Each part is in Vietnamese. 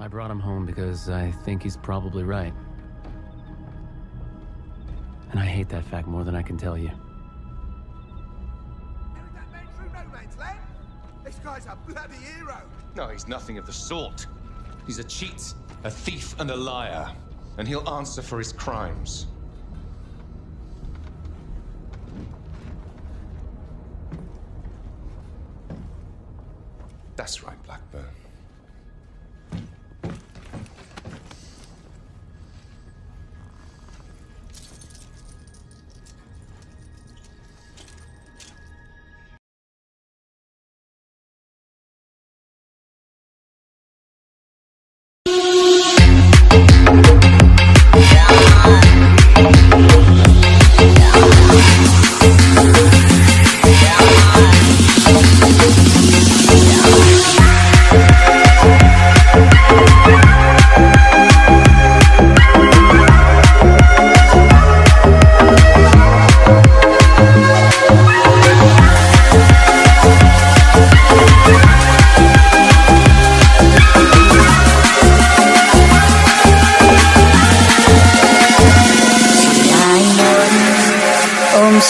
I brought him home because I think he's probably right. And I hate that fact more than I can tell you. This guy's a bloody hero. No, he's nothing of the sort. He's a cheat, a thief, and a liar. And he'll answer for his crimes. That's right, Blackburn.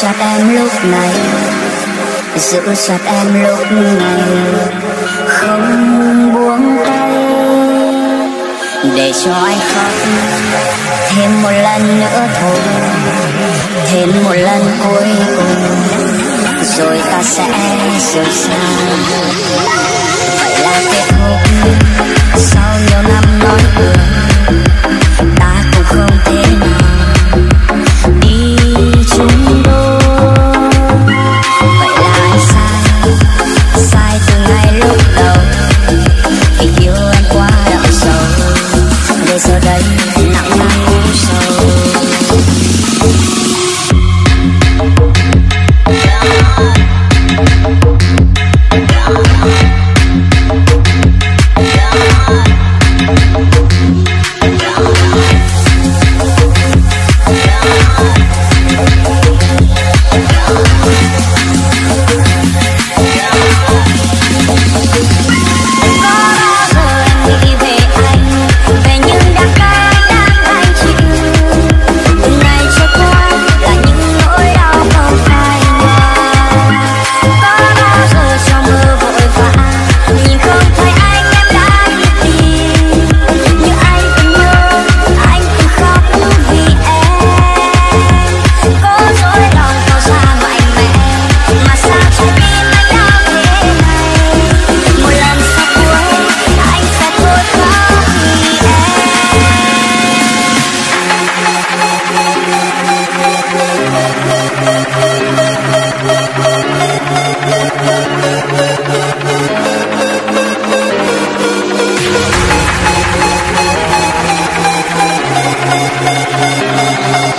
Chặt em lúc này. Giữ chặt em lúc này. Không buông tay. Để cho anh khóc. Thêm một lần nữa thôi. Thêm một lần cuối cùng. Rồi ta sẽ rời xa. Vậy là kết thúc. Sau nhiều năm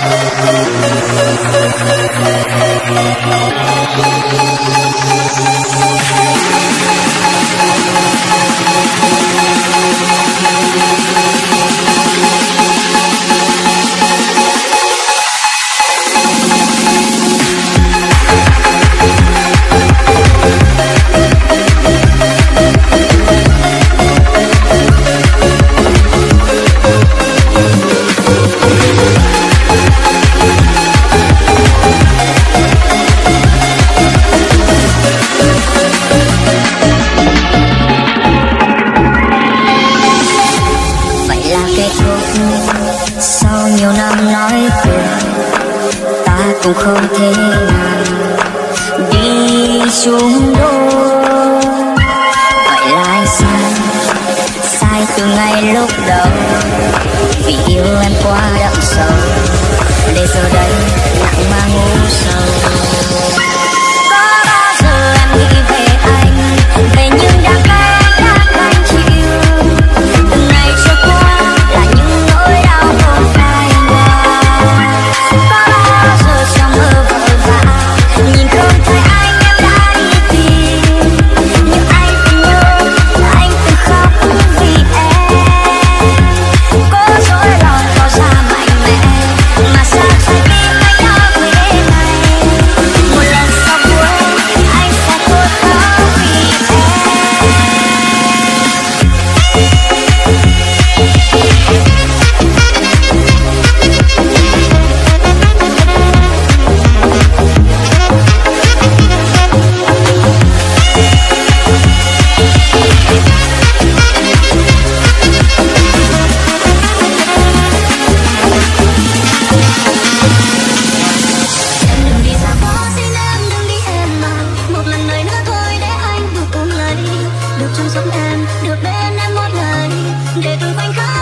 Thank you. Chúng chung đôi. Gọi là sai? Sai từ ngay lúc đầu. Vì yêu em quá đậm sâu để giờ đây nặng mang ngủ sầu từ khoảnh khắc.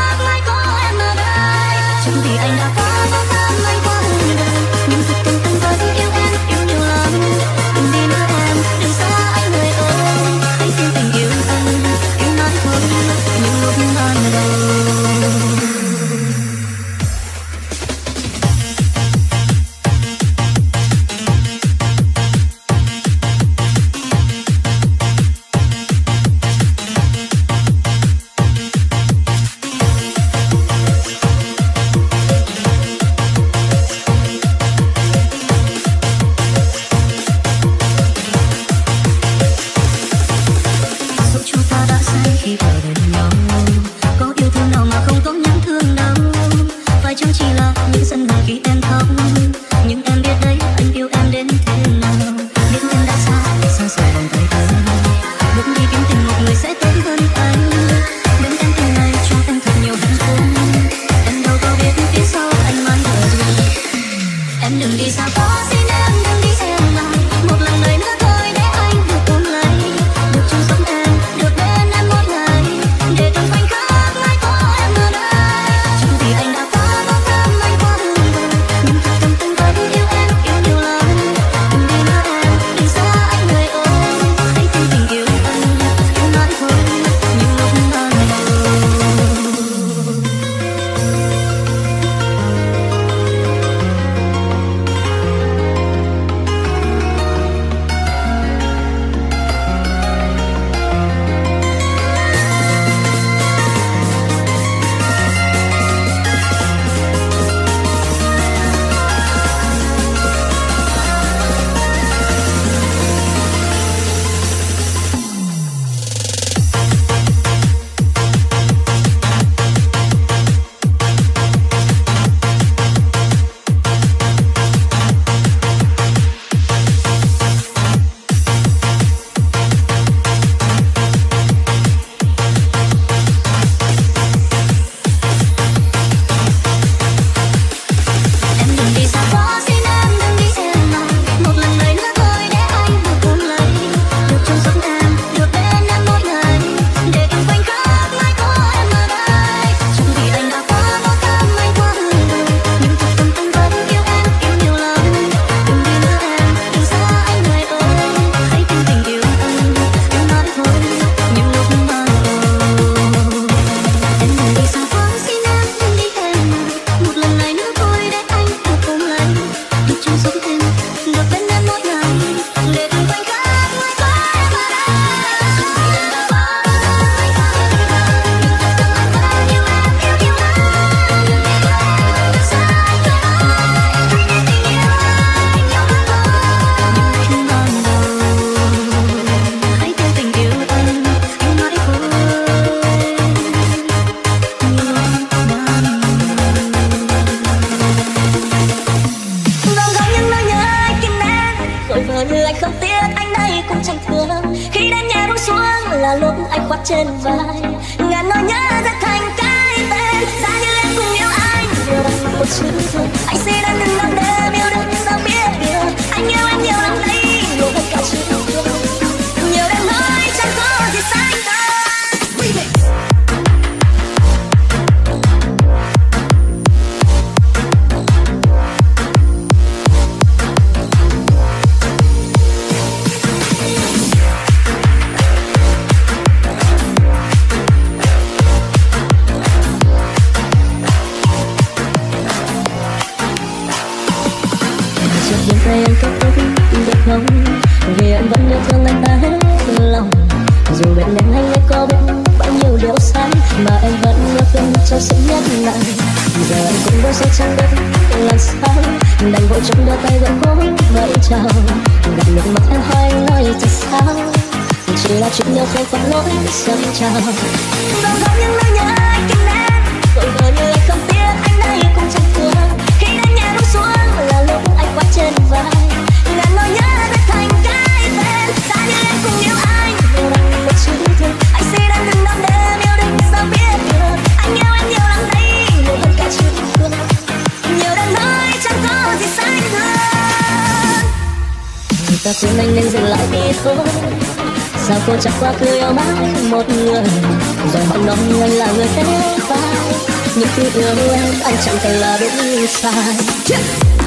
chân vai chợt nhìn tay anh kết thúc được không? Vì anh vẫn yêu thương anh ta hết lòng. Dù bên em anh ấy có biết bao nhiêu điều sai, mà em vẫn yêu thương cho sự nhất này giờ anh cũng đã sẽ chẳng biết làm sao. Đành vội trong đưa tay vẫn cố vẫy chào. Gặp nước mắt em hỏi anh nói thật sao? Chỉ là chuyện yêu không phải lỗi sớm chào xin anh nên dừng lại đi thôi. Sao cô chẳng qua cứ yêu mãi một người? Rồi mong nói anh là người thế phải những khi yêu em anh chẳng thể là đúng sai. yeah.